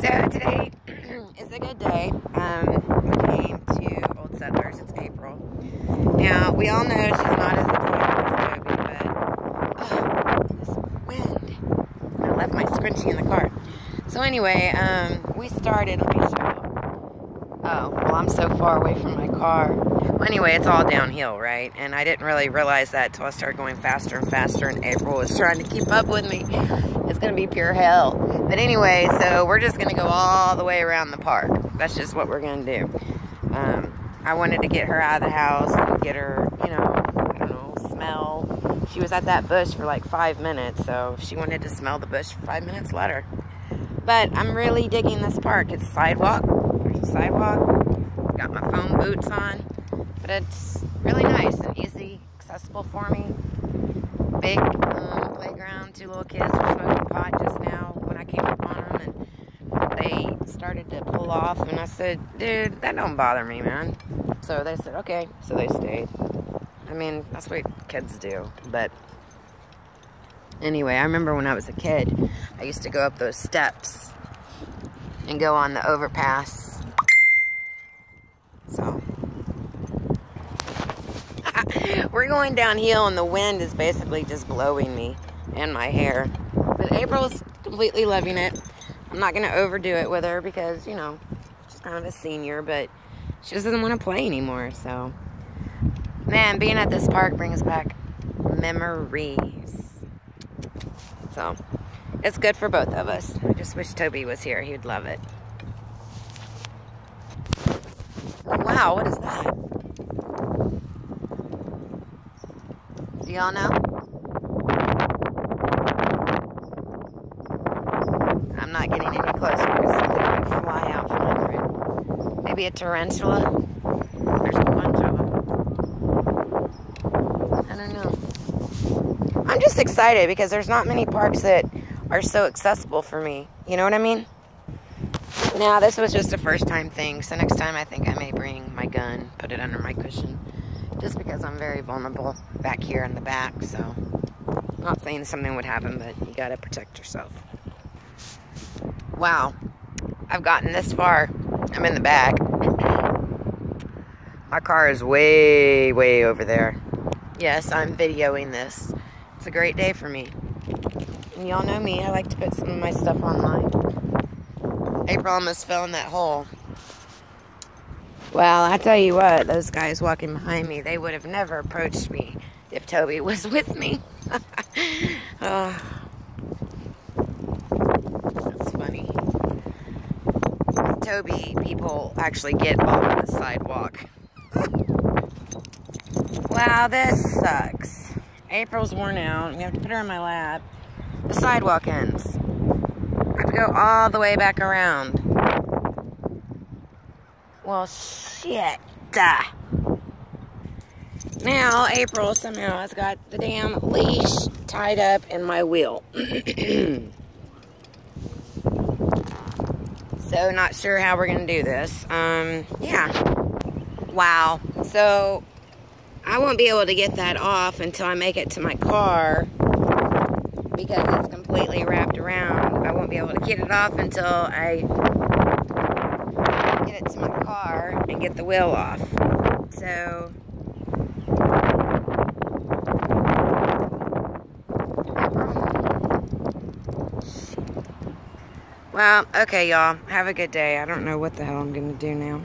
So today is a good day. Um, we came to Old Settlers. It's April. Now, we all know she's not as excited as Toby, but oh, this wind. I left my scrunchie in the car. So anyway, um, we started, let me show. Oh, well, I'm so far away from my car. Anyway, it's all downhill, right? And I didn't really realize that until I started going faster and faster, and April was trying to keep up with me. It's going to be pure hell. But anyway, so we're just going to go all the way around the park. That's just what we're going to do. Um, I wanted to get her out of the house and get her, you know, I don't know, smell. She was at that bush for like five minutes, so if she wanted to smell the bush for five minutes, let her. But I'm really digging this park. It's sidewalk. There's a sidewalk. Got my foam boots on. But it's really nice and easy, accessible for me. Big um, playground. Two little kids were smoking pot just now when I came up on them. And they started to pull off. And I said, dude, that don't bother me, man. So they said, okay. So they stayed. I mean, that's what kids do. But anyway, I remember when I was a kid, I used to go up those steps and go on the overpass. So, we're going downhill and the wind is basically just blowing me and my hair. But April's completely loving it. I'm not going to overdo it with her because, you know, she's kind of a senior, but she just doesn't want to play anymore, so. Man, being at this park brings back memories. So, it's good for both of us. I just wish Toby was here. He'd love it. Wow, what is that? Y'all know? I'm not getting any closer because something might fly out from under it. Maybe a tarantula? There's a bunch of them. I don't know. I'm just excited because there's not many parks that are so accessible for me. You know what I mean? Now, this was just a first time thing, so next time I think I may bring my gun, put it under my cushion, just because I'm very vulnerable back here in the back, so not saying something would happen, but you gotta protect yourself. Wow, I've gotten this far. I'm in the back. My car is way, way over there. Yes, I'm videoing this. It's a great day for me. And y'all know me, I like to put some of my stuff online. April almost fell in that hole. Well, I tell you what, those guys walking behind me, they would have never approached me if Toby was with me. oh, that's funny. Toby people actually get off the sidewalk. wow, this sucks. April's worn out. We have to put her in my lap. The sidewalk ends. I have to go all the way back around. Well, shit. Now, April somehow has got the damn leash tied up in my wheel. so, not sure how we're going to do this. Um, yeah. Wow. So, I won't be able to get that off until I make it to my car because it's completely wrapped around. I won't be able to get it off until I get it to my car and get the wheel off. So, well, okay, y'all. Have a good day. I don't know what the hell I'm going to do now.